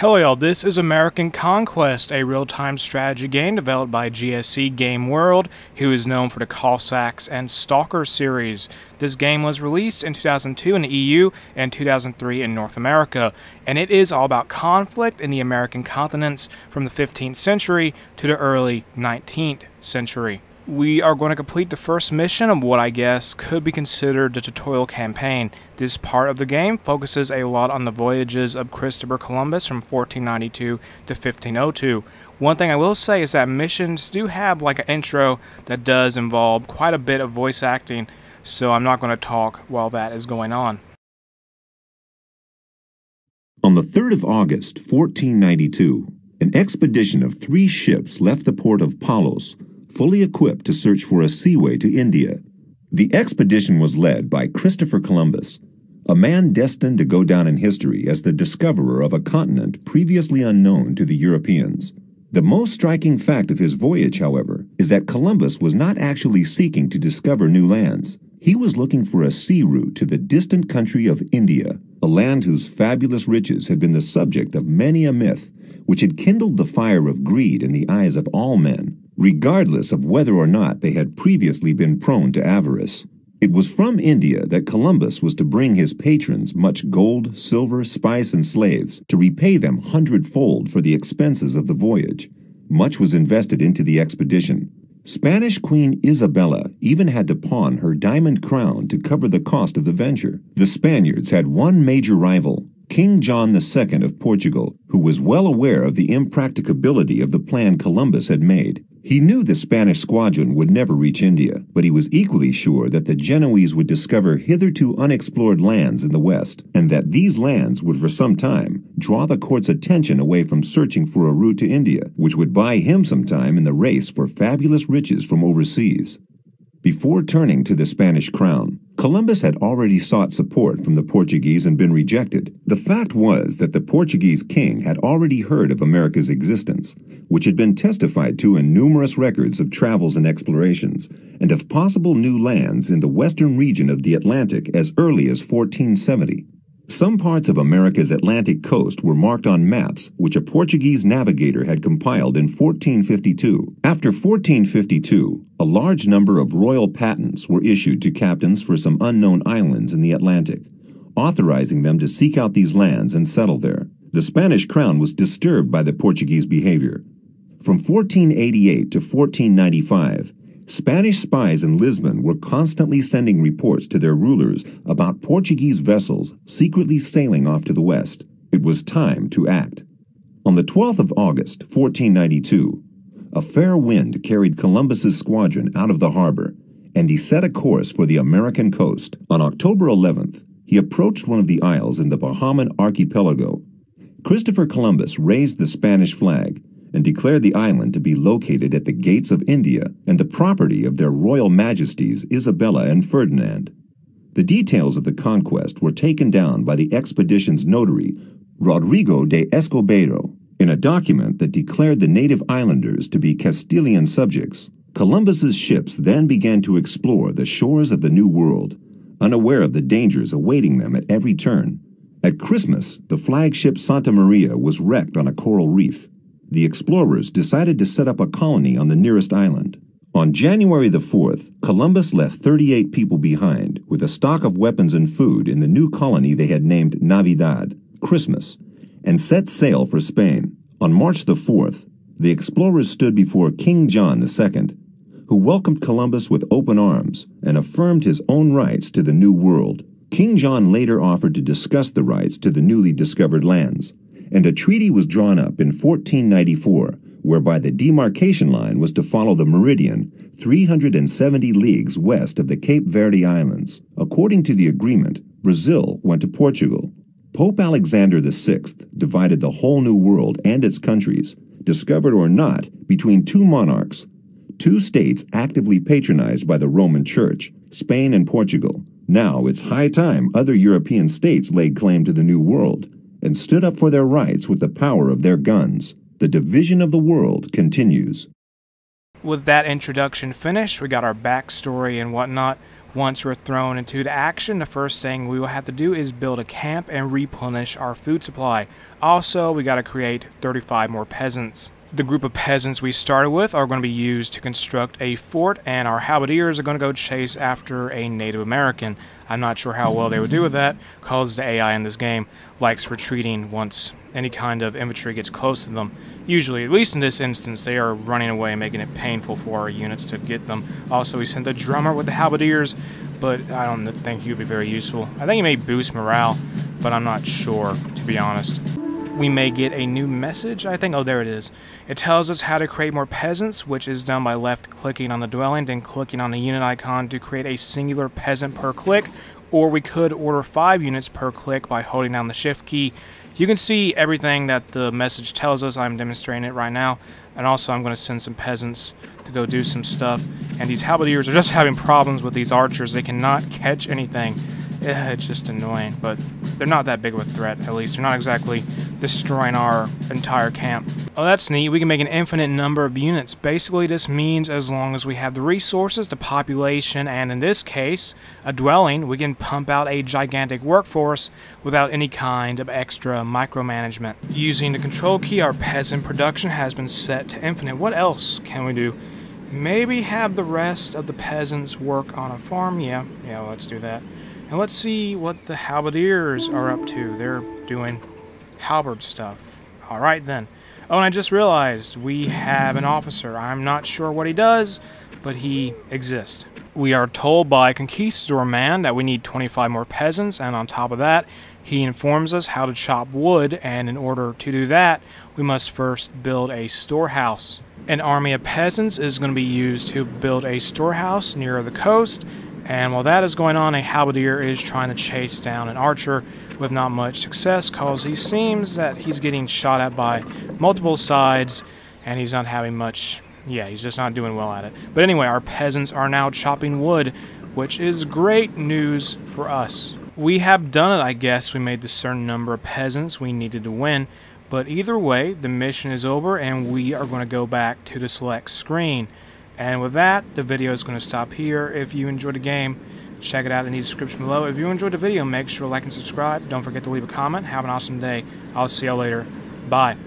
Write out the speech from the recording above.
Hello, y'all. This is American Conquest, a real time strategy game developed by GSC Game World, who is known for the Cossacks and Stalker series. This game was released in 2002 in the EU and 2003 in North America, and it is all about conflict in the American continents from the 15th century to the early 19th century we are going to complete the first mission of what I guess could be considered the tutorial campaign. This part of the game focuses a lot on the voyages of Christopher Columbus from 1492 to 1502. One thing I will say is that missions do have like an intro that does involve quite a bit of voice acting, so I'm not going to talk while that is going on. On the 3rd of August, 1492, an expedition of three ships left the port of Palos fully equipped to search for a seaway to India. The expedition was led by Christopher Columbus, a man destined to go down in history as the discoverer of a continent previously unknown to the Europeans. The most striking fact of his voyage, however, is that Columbus was not actually seeking to discover new lands. He was looking for a sea route to the distant country of India, a land whose fabulous riches had been the subject of many a myth, which had kindled the fire of greed in the eyes of all men regardless of whether or not they had previously been prone to avarice. It was from India that Columbus was to bring his patrons much gold, silver, spice, and slaves to repay them hundredfold for the expenses of the voyage. Much was invested into the expedition. Spanish Queen Isabella even had to pawn her diamond crown to cover the cost of the venture. The Spaniards had one major rival, King John II of Portugal, who was well aware of the impracticability of the plan Columbus had made. He knew the Spanish squadron would never reach India, but he was equally sure that the Genoese would discover hitherto unexplored lands in the west, and that these lands would for some time draw the court's attention away from searching for a route to India, which would buy him some time in the race for fabulous riches from overseas. Before turning to the Spanish crown, Columbus had already sought support from the Portuguese and been rejected. The fact was that the Portuguese king had already heard of America's existence, which had been testified to in numerous records of travels and explorations, and of possible new lands in the western region of the Atlantic as early as 1470. Some parts of America's Atlantic coast were marked on maps which a Portuguese navigator had compiled in 1452. After 1452, a large number of royal patents were issued to captains for some unknown islands in the Atlantic, authorizing them to seek out these lands and settle there. The Spanish crown was disturbed by the Portuguese behavior. From 1488 to 1495, Spanish spies in Lisbon were constantly sending reports to their rulers about Portuguese vessels secretly sailing off to the west. It was time to act. On the 12th of August, 1492, a fair wind carried Columbus's squadron out of the harbor, and he set a course for the American coast. On October 11th, he approached one of the isles in the Bahaman archipelago. Christopher Columbus raised the Spanish flag and declared the island to be located at the gates of India and the property of their royal majesties Isabella and Ferdinand. The details of the conquest were taken down by the expedition's notary, Rodrigo de Escobedo, in a document that declared the native islanders to be Castilian subjects. Columbus's ships then began to explore the shores of the New World, unaware of the dangers awaiting them at every turn. At Christmas, the flagship Santa Maria was wrecked on a coral reef the explorers decided to set up a colony on the nearest island. On January the 4th, Columbus left 38 people behind with a stock of weapons and food in the new colony they had named Navidad, Christmas, and set sail for Spain. On March the 4th, the explorers stood before King John II, who welcomed Columbus with open arms and affirmed his own rights to the New World. King John later offered to discuss the rights to the newly discovered lands and a treaty was drawn up in 1494 whereby the demarcation line was to follow the meridian 370 leagues west of the Cape Verde Islands. According to the agreement, Brazil went to Portugal. Pope Alexander VI divided the whole New World and its countries, discovered or not, between two monarchs, two states actively patronized by the Roman Church, Spain and Portugal. Now it's high time other European states laid claim to the New World and stood up for their rights with the power of their guns. The division of the world continues. With that introduction finished, we got our backstory and whatnot. Once we're thrown into the action, the first thing we will have to do is build a camp and replenish our food supply. Also, we got to create 35 more peasants. The group of peasants we started with are going to be used to construct a fort, and our halberdiers are going to go chase after a Native American. I'm not sure how well they would do with that, because the AI in this game likes retreating once any kind of infantry gets close to them. Usually, at least in this instance, they are running away, making it painful for our units to get them. Also, we sent a drummer with the halberdiers, but I don't think he would be very useful. I think he may boost morale, but I'm not sure, to be honest we may get a new message, I think. Oh, there it is. It tells us how to create more peasants, which is done by left-clicking on the dwelling, then clicking on the unit icon to create a singular peasant per click, or we could order 5 units per click by holding down the shift key. You can see everything that the message tells us. I'm demonstrating it right now. And also I'm going to send some peasants to go do some stuff. And these halberdiers are just having problems with these archers. They cannot catch anything. It's just annoying, but they're not that big of a threat, at least. They're not exactly destroying our entire camp. Oh, that's neat. We can make an infinite number of units. Basically, this means as long as we have the resources, the population, and in this case, a dwelling, we can pump out a gigantic workforce without any kind of extra micromanagement. Using the control key, our peasant production has been set to infinite. What else can we do? Maybe have the rest of the peasants work on a farm? Yeah, yeah, let's do that. And let's see what the halberdiers are up to. They're doing halberd stuff. Alright then. Oh, and I just realized we have an officer. I'm not sure what he does, but he exists. We are told by Conquistador Man that we need 25 more peasants, and on top of that, he informs us how to chop wood, and in order to do that, we must first build a storehouse. An army of peasants is going to be used to build a storehouse near the coast, and while that is going on, a halberdier is trying to chase down an archer with not much success because he seems that he's getting shot at by multiple sides and he's not having much. Yeah, he's just not doing well at it. But anyway, our peasants are now chopping wood, which is great news for us. We have done it, I guess. We made the certain number of peasants we needed to win. But either way, the mission is over and we are going to go back to the select screen. And with that, the video is going to stop here. If you enjoyed the game, check it out in the description below. If you enjoyed the video, make sure to like and subscribe. Don't forget to leave a comment. Have an awesome day. I'll see y'all later. Bye.